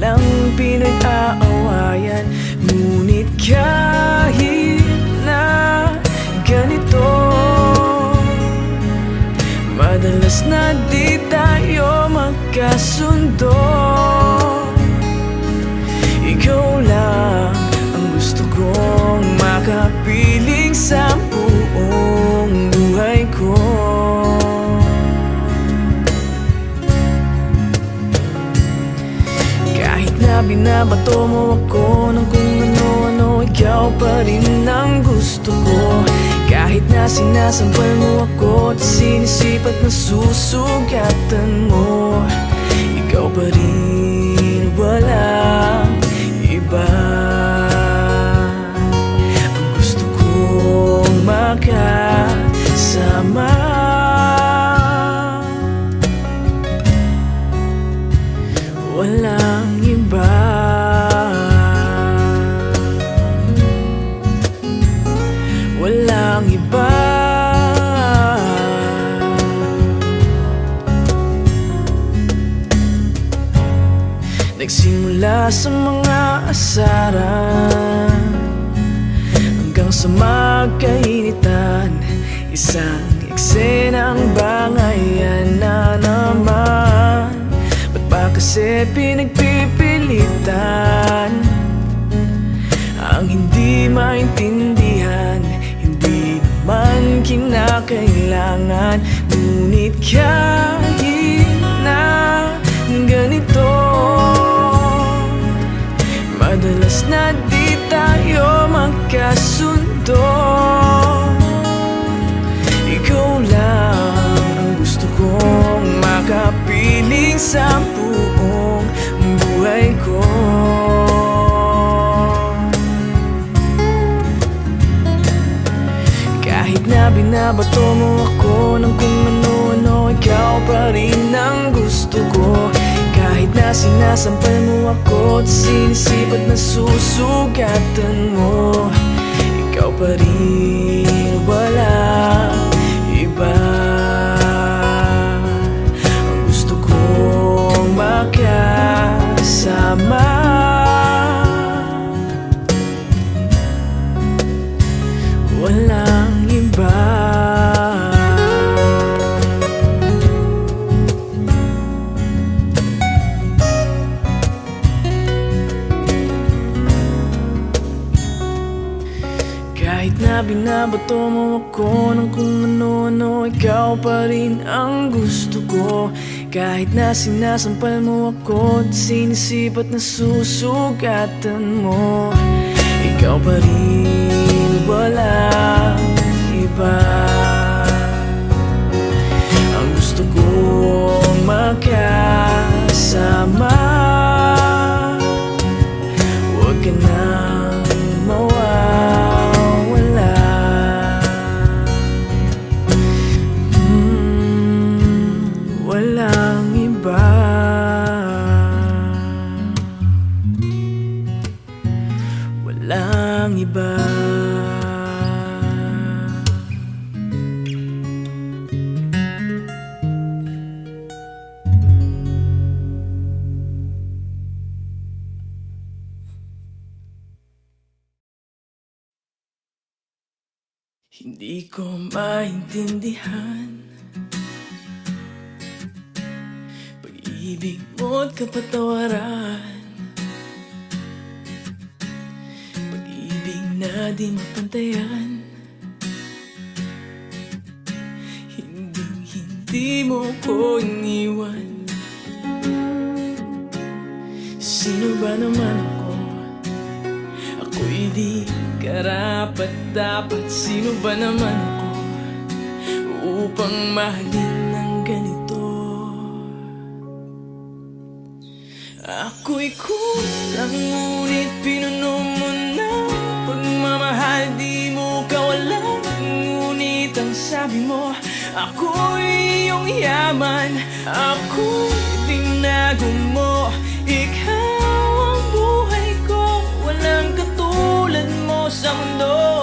lang pinag-aawayan. Ngunit kahit na ganito Madalas na di tayo magkasundo binabato mo ako ng kung ano-ano Ikaw pa rin ang gusto ko. Kahit na sinasampal mo ako At sinisipat na susugatan mo Ikaw pa rin walang iba Ang gusto kong makasama Nagsimula sa mga asaran Hanggang sa magkainitan Isang eksenang bangayan na naman. Ba't ba kasi pinagpipilitan? Ang hindi maintindihan Hindi naman kinakailangan. Ngunit kahit na ganito Madalas na di tayo magkasundo. Ikaw lang ang gusto kong makapiling sa buong buhay ko. Kahit na binabato mo ako ng kung ano-ano Ikaw pa rin ang gusto ko na sinasampal mo ako At sinisipat na susugatan mo. Ikaw pa rin wala iba. Ang gusto kong makasama. Walang iba binabato mo ako ng kung ano-ano? Ikaw pa rin ang gusto ko. Kahit na sinasampal mo ako At sinisipat na susugatan mo Ikaw pa rin walang iba maintindihan Pag-ibig mo't kapatawaran. Pag-ibig na di mapantayan. Hindi, hindi mo ko iniwan. Sino ba naman ako? Ako'y di karapat dapat Sino ba naman ako? bang mahalin ng ganito? Ako'y kulang ngunit pinuno mo na. Pagmamahal di mo kawalan Ngunit ang sabi mo Ako'y iyong yaman. Ako'y tinago mo. Ikaw ang buhay ko Walang katulad mo sa mundo.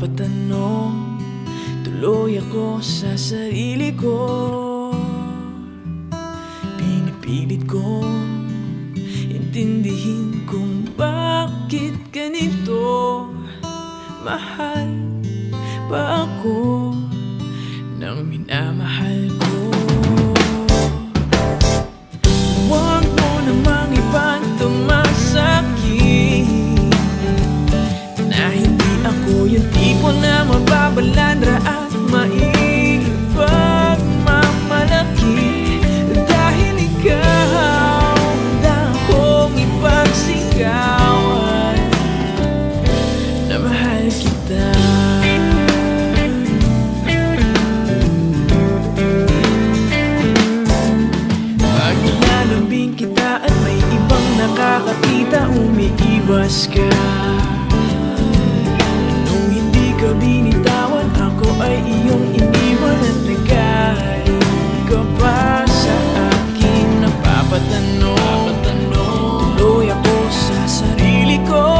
patanong Tuloy ako sa sayo ka binitawan Ako ay iyong iniwan At nagaling ka pa sa akin. Napapatanong Tuloy ako sa sarili ko.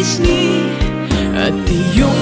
объясни, а ты юный.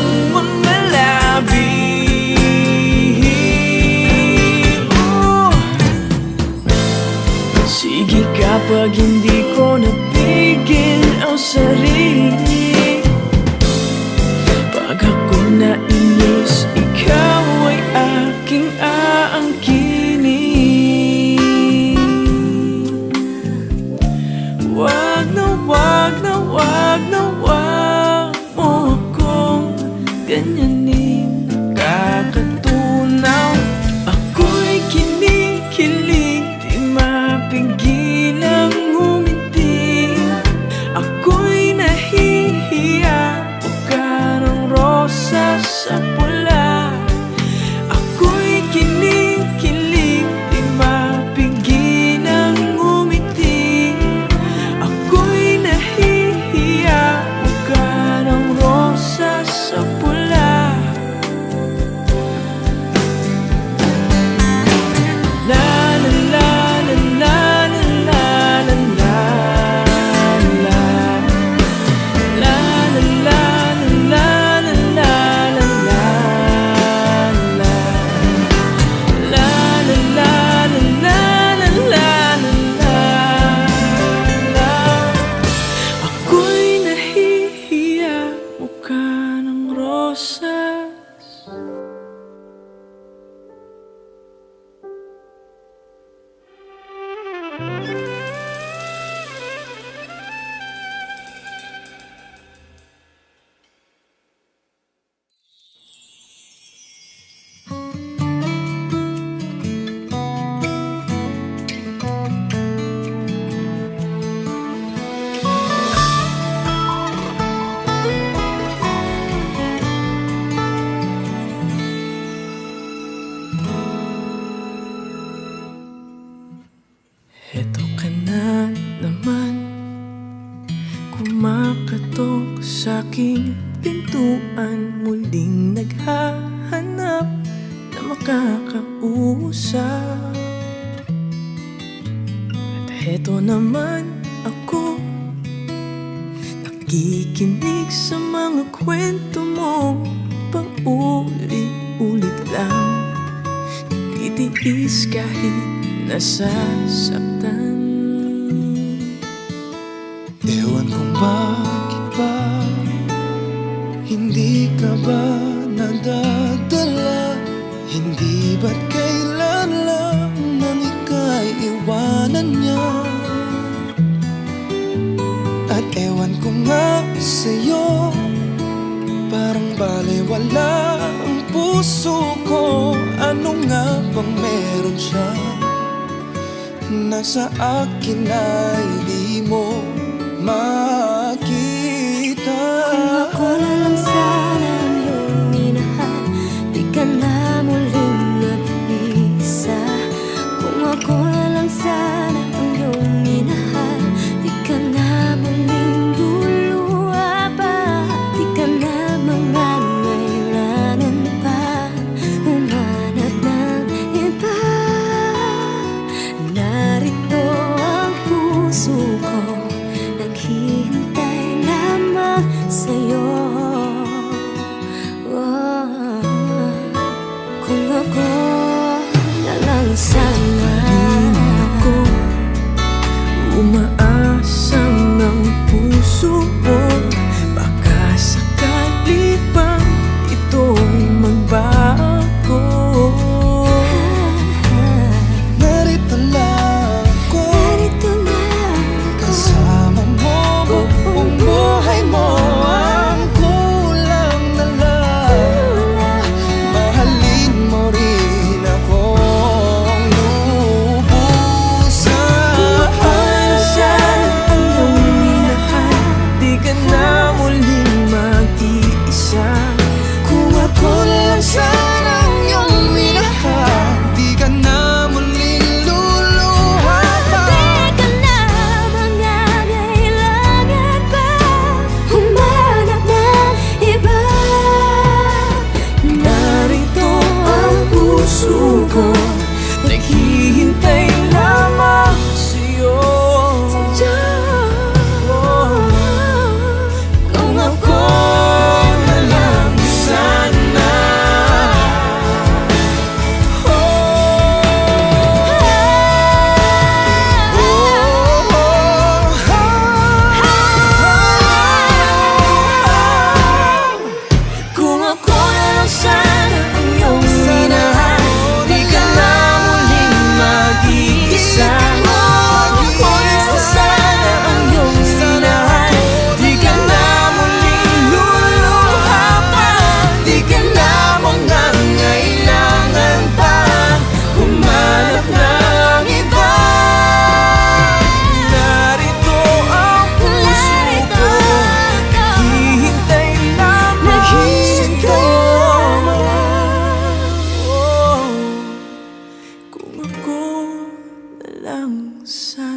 So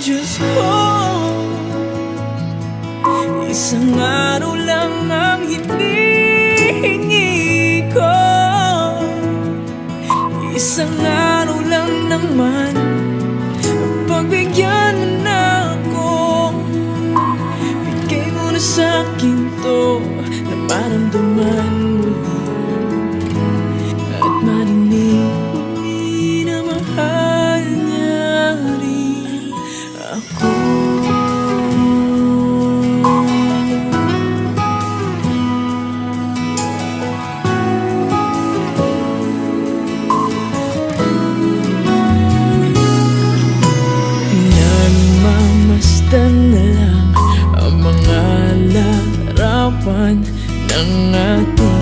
Diyos ko. Isang araw lang ang hinihingi ko. Isang araw lang naman Pagbigyan na ako. Bigay mo na sa'kin to. isipan ng ating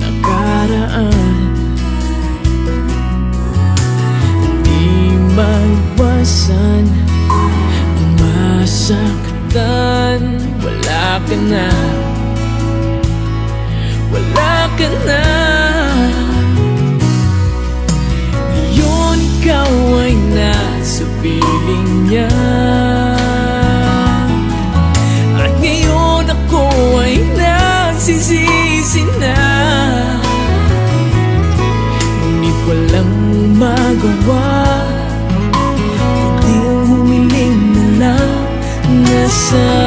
nakaraan. Di magwasan ang masaktan. Wala ka na. gawa Hindi humiling na lang Nasa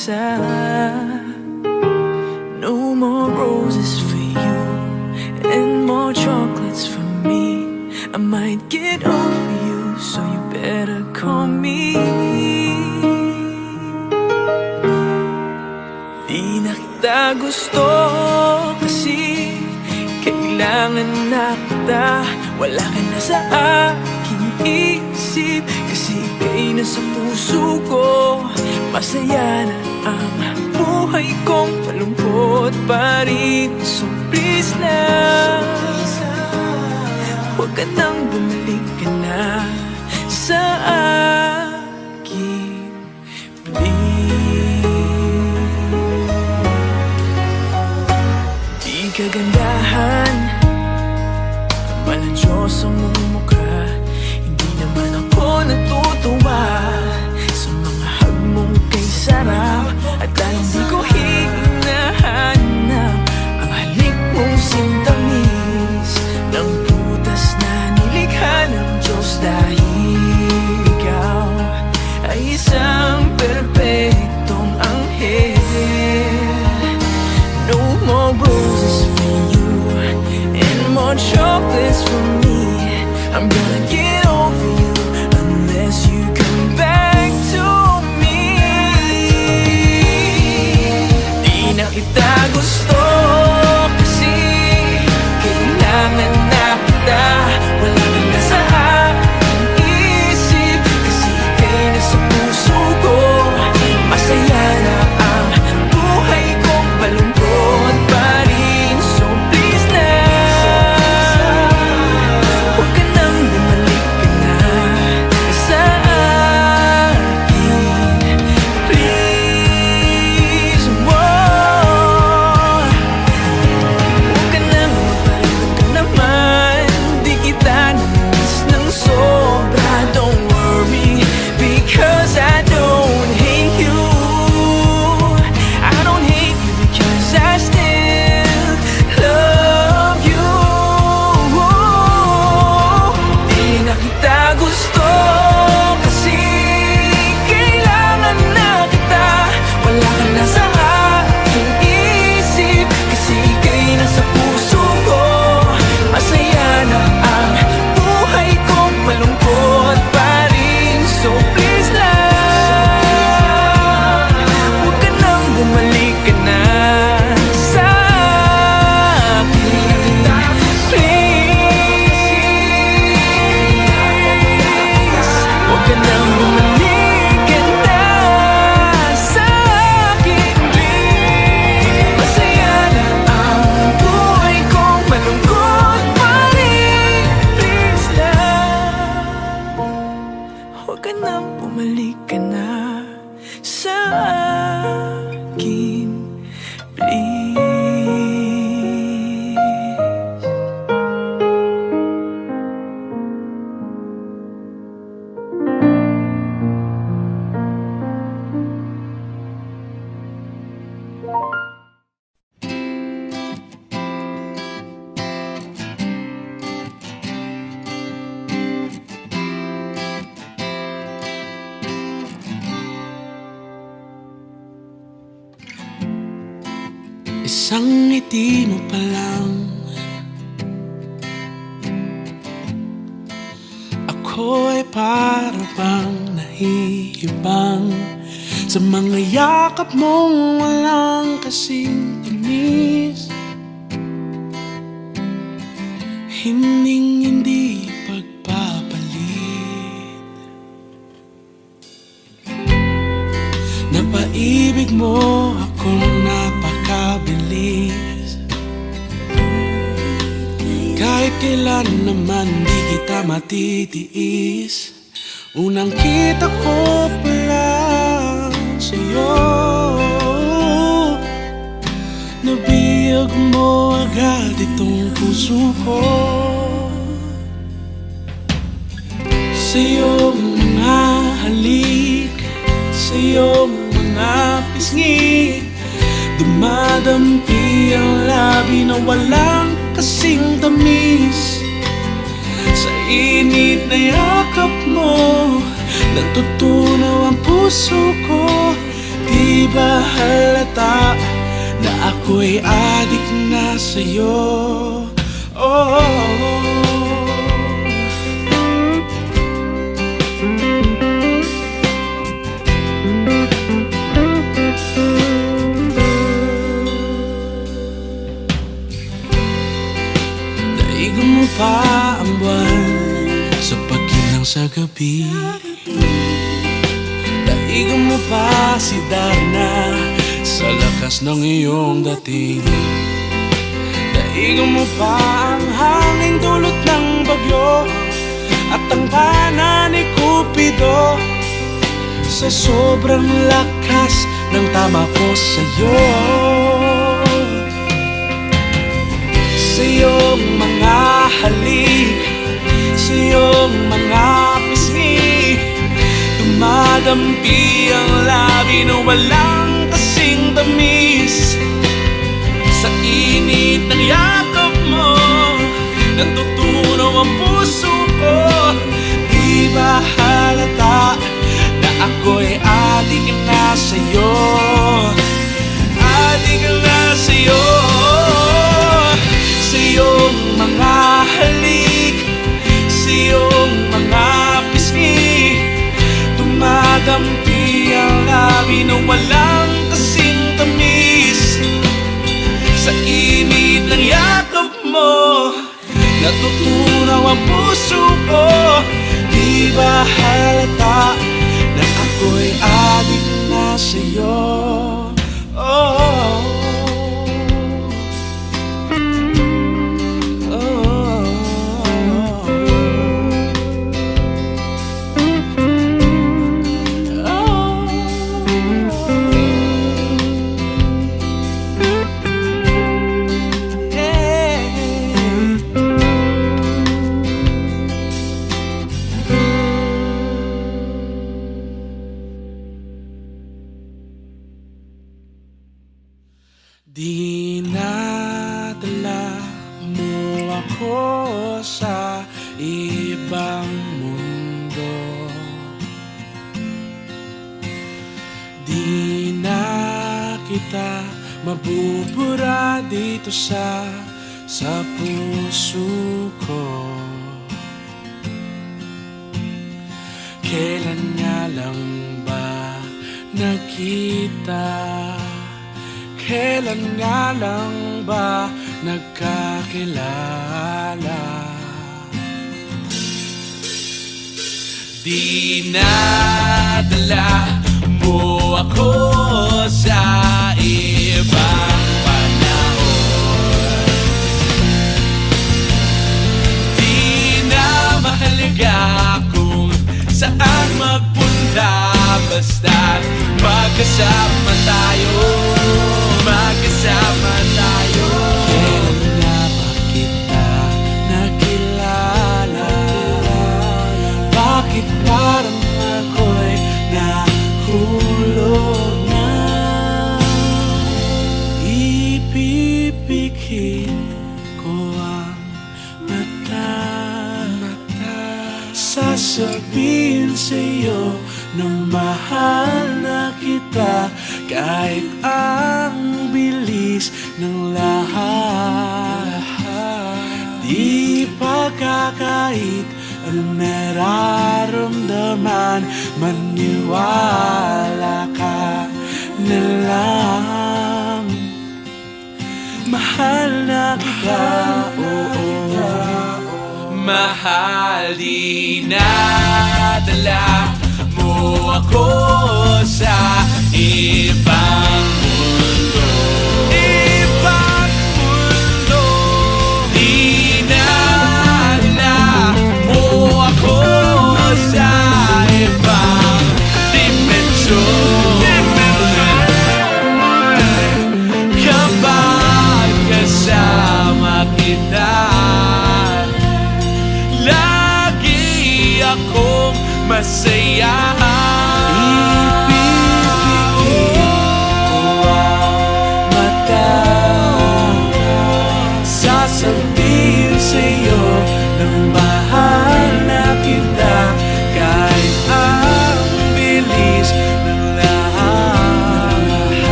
inside. No more roses for you And more chocolates for me. I might get over you So you better call me. Di nakita gusto kasi Kailangan na kita. Wala ka na sa aking isip Kasi ikay nasa puso ko. Masaya na ang buhay kong malungkot pa rin. So please na. Huwag ka nang bumalik ka na sa akin Please Di kagandahan Maladyos ang mundo. ko'y para bang nahiibang Sa mga yakap mong walang kasing tingin. titiis. Unang kita ko pa lang sa'yo. Nabiyag mo agad itong puso ko. Sa iyong mga halik. Sa mga pisngi. Dumadampi ang labi na walang kasing tamis init na yakap mo Natutunaw ang puso ko. Di ba halata na ako'y adik na sa'yo? Oh, Daigo sa gabi. Daigo mo pa si Darna Sa lakas ng iyong dating. Daigo mo pa ang hanging dulot ng bagyo At ang pana ni Cupido. Sa sobrang lakas ng tama ko sa'yo. Sa iyong mga Dumadampi ang labi na walang kasing tamis. Sa init ng yakap mo Natutunaw ang puso ko. Di ba halata na ako'y adik na sa'yo? Adik na sa'yo Sa iyong mga Dumadampi ang labi na walang kasing tamis Sa init ng yakap mo Natutunaw ang puso ko. Di ba halata na ako'y adik na sa'yo nagkakilala. Di nadala mo ako sa ibang panahon. Di na mahalaga kung saan magpunta Basta't magkasama tayo Magkasama tayo sa'yo na mahal na kita Kahit ang bilis ng lahat. Di pagkakait ang nararamdaman Maniwala ka na lang. Mahal na kita, oo. Mahal di nadala ako sa ibang mundo. Ibang mundo Di nadala mo ako sa ibang dimensyon kita Lagi ako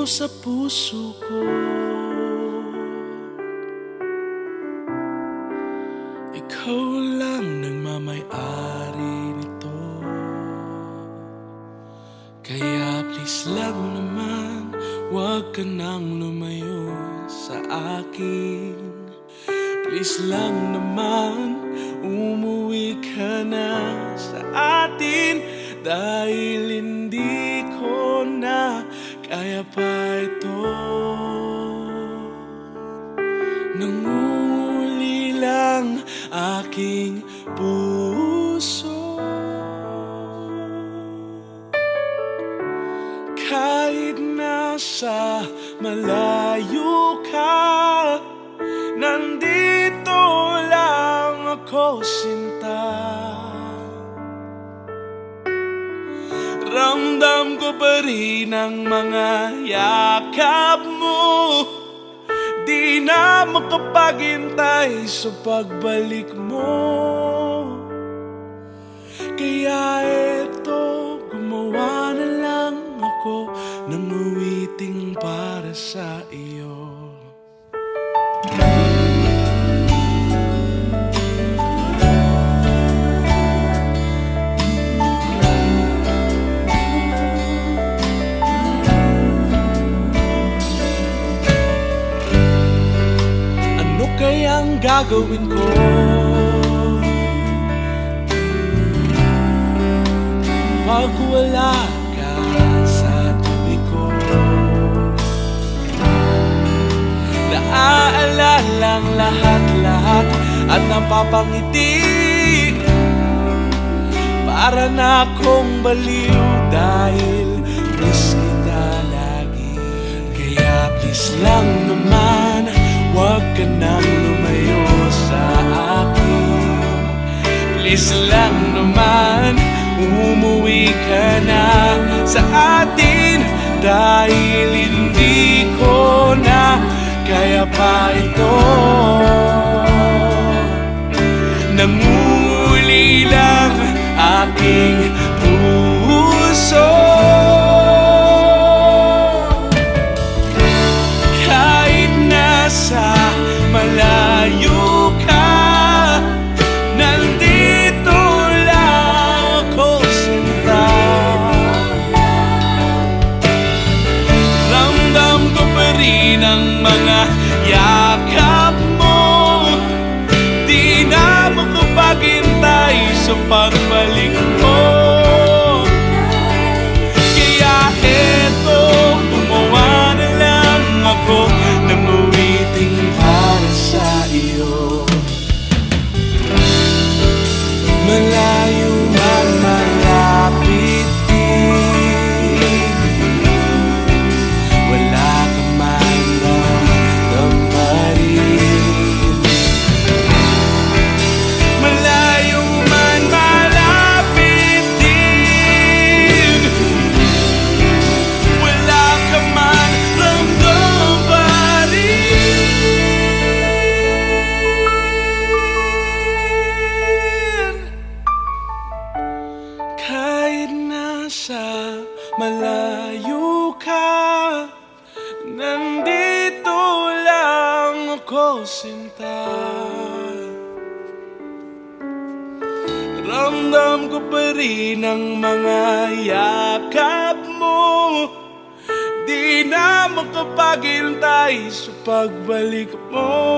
Sa puso ko pagbalik gagawin ko? Pag wala ka sa tabi ko Naaalala ang lahat-lahat At napapangiti Para na akong baliw Dahil miss kita lagi Kaya please lang naman Huwag ka nang lumayo sa akin. Please lang naman Umuwi ka na sa atin. Dahil hindi ko na kaya pa ito. Nanguli lang aking puso pagbalik mo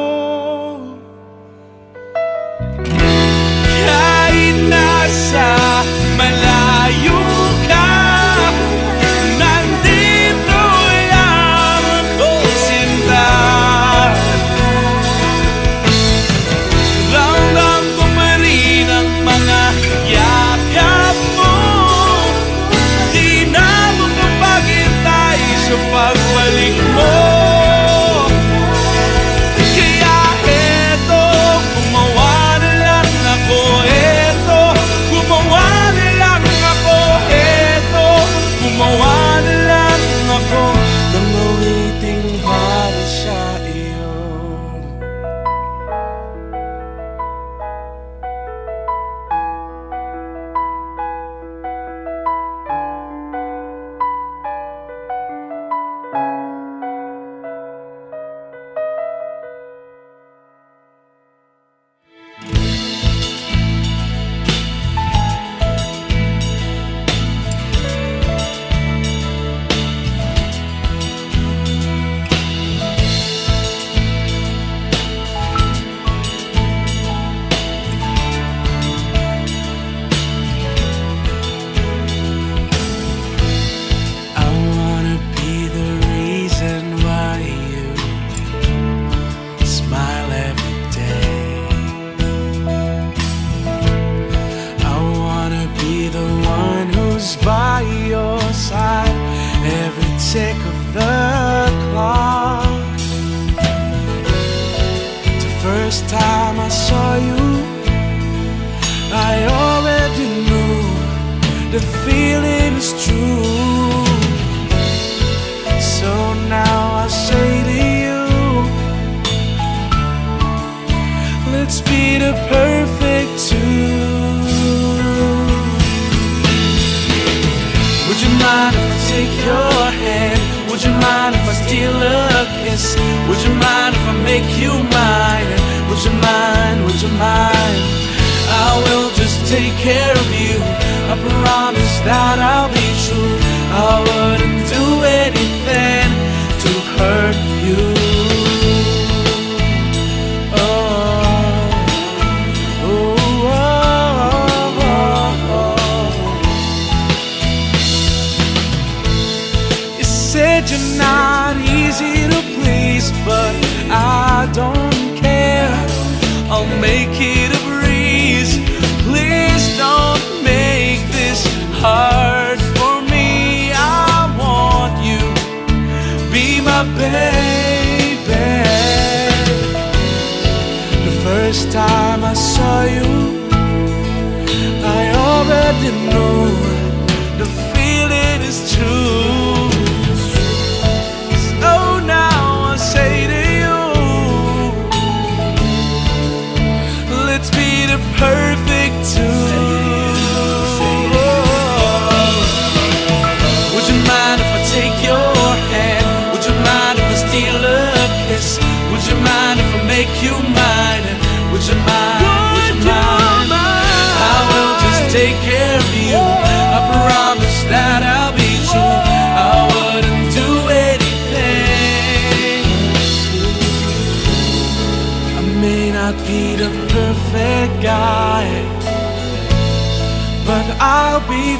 hurt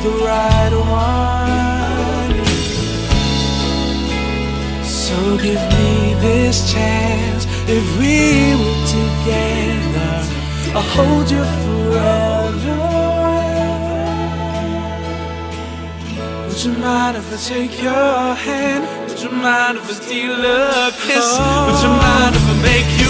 the right one. So give me this chance if we were together. I'll hold you forever. Would you mind if I take your hand? Would you mind if I steal a kiss? Would you mind if I make you?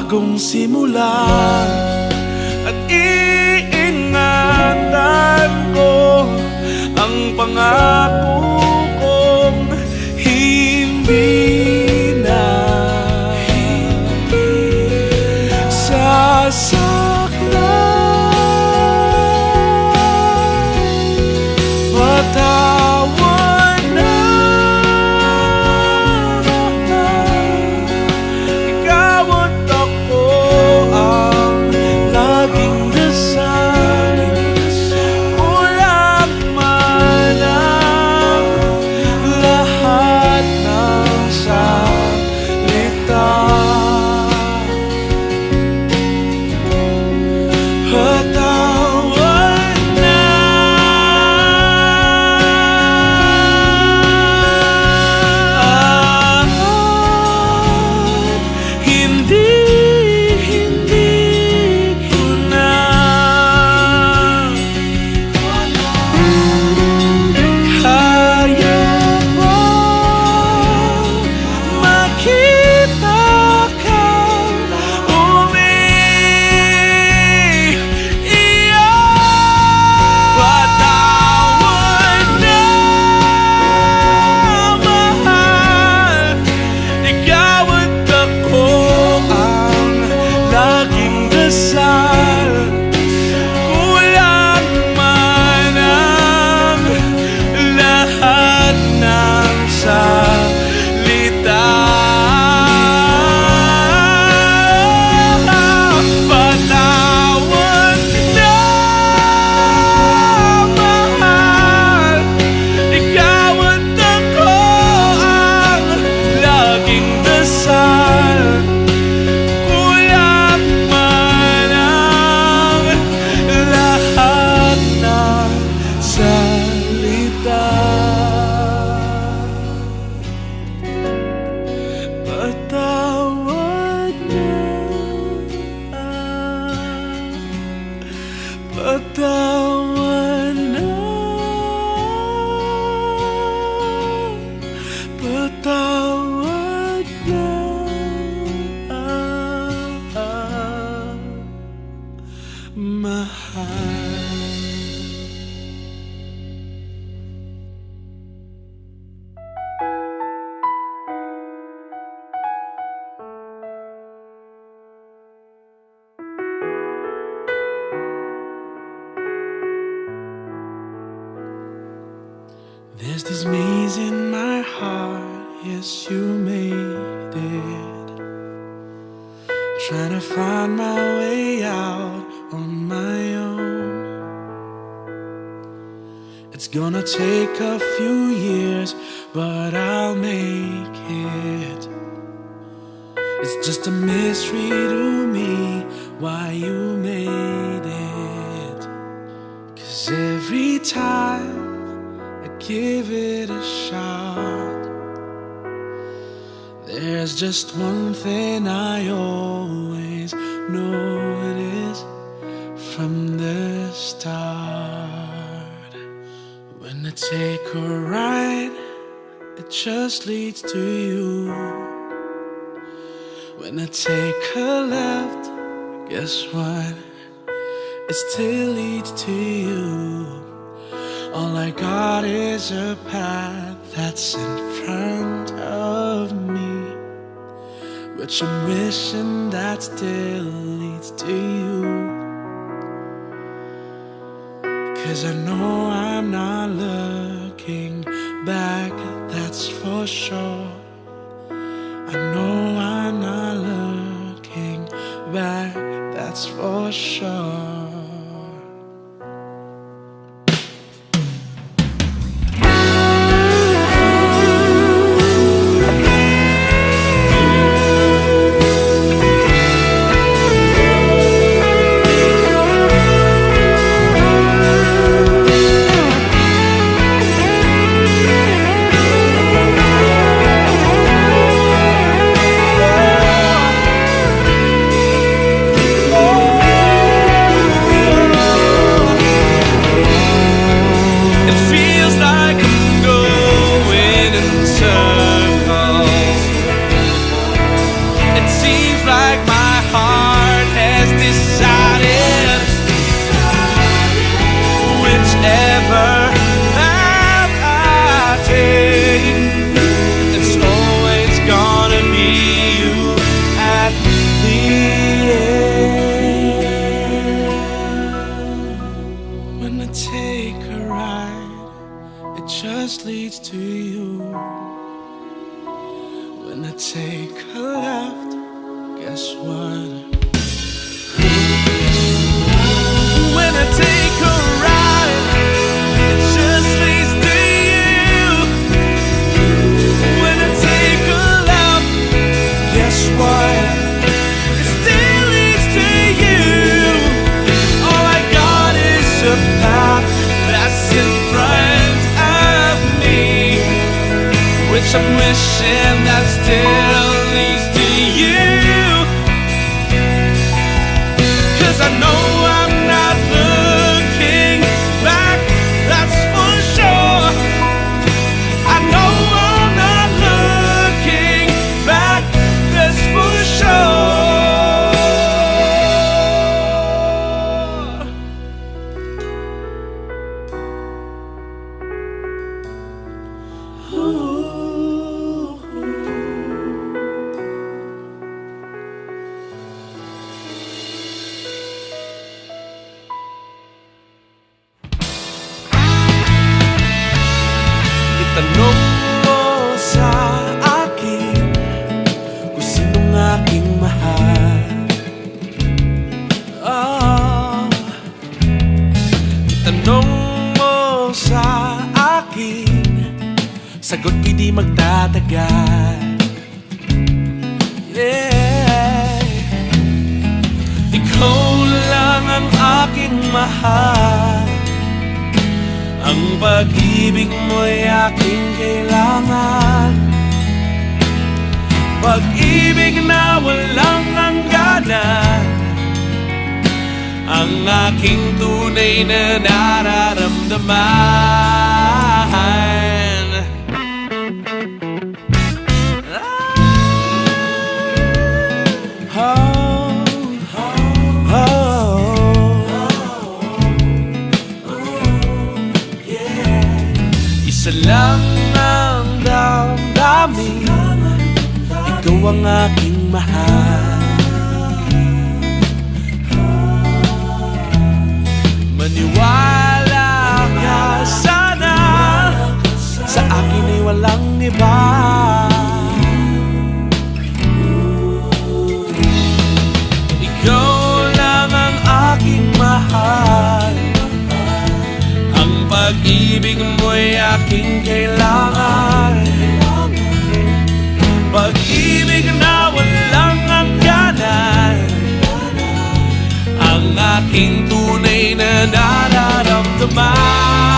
bagong simula. At iingatan ko ang pangako a few years, but I'll make it. It's just a mystery to me why you made it. Cause every time I give it a shot, there's just one. Leads to you. When I take a left, guess what? It still leads to you. All I got is a path that's in front of me. But I'm wishing that still leads to you. Cause I know I'm not looking back, that's for sure. I know I'm not looking back, that's for sure. I'm wishing that's still aking kailangan. Pag-ibig na walang hangganan. Ang aking tunay na nararamdaman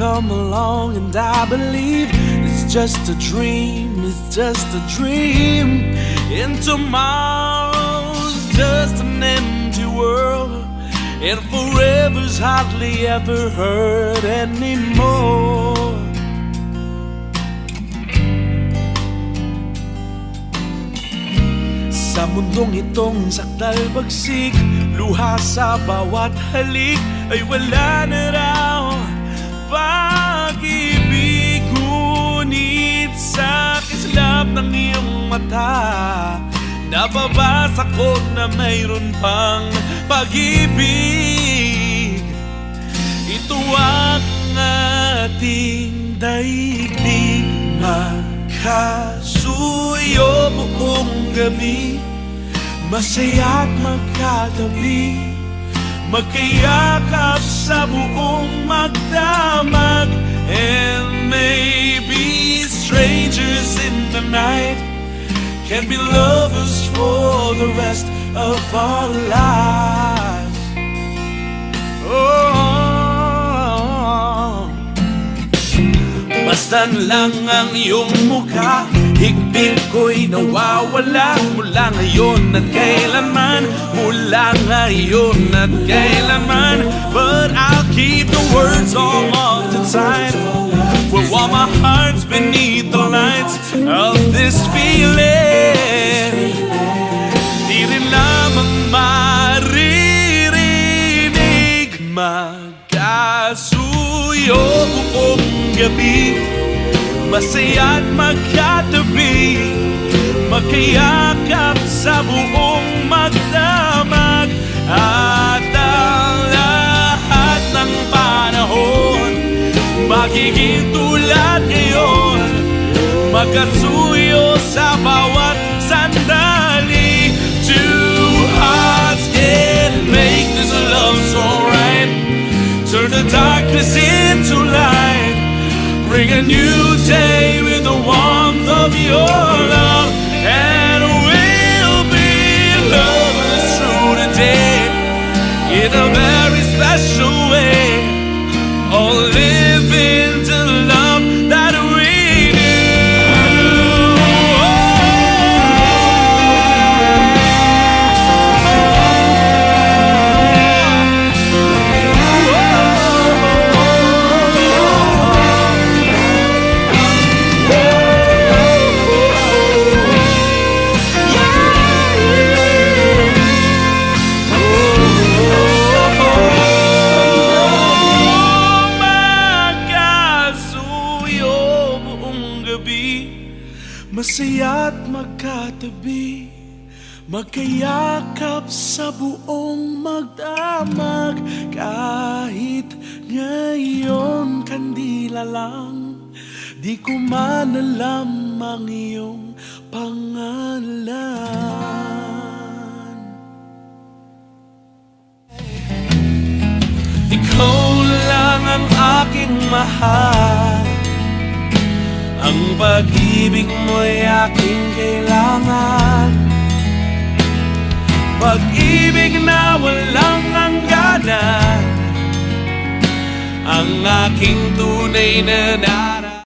come along, and I believe it's just a dream, it's just a dream. And tomorrow's just an empty world, and forever's hardly ever heard anymore. Sa mundong itong sakdal bagsik Luha sa bawat halik Ay wala na raw ng iyong mata. Nababasa ko na mayroon pang pag-ibig. Ito ang ating daigdig. Magkasuyo buong gabi. Masaya't magkatabi Magkayakap sa buong magdamag. And maybe strangers in the night Can be lovers for the rest of our lives. Oh. Basta lang ang iyong mukha Higpit ko'y nawawala. Mula ngayon at kailanman Mula ngayon at kailanman. But I'll keep the words all of the time Will warm my heart's beneath the lights Of this feeling. Di rin lamang maririnig Magkasuyo buong gabi. Masaya't magkatabi Magkayakap sa buong Magiging tulad ngayon Magkasuyo sa bawat sandali. Two hearts can make this love so right. Turn the darkness into light. Bring a new day with the warmth of your love Magkayakap sa buong magdamag. Kahit ngayon kandila lang. Di ko man alam ang iyong pangalan. Ikaw lang ang aking mahal. Ang pag-ibig mo'y aking kailangan Pag-ibig na walang hangganan. Ang aking tunay na nararamdaman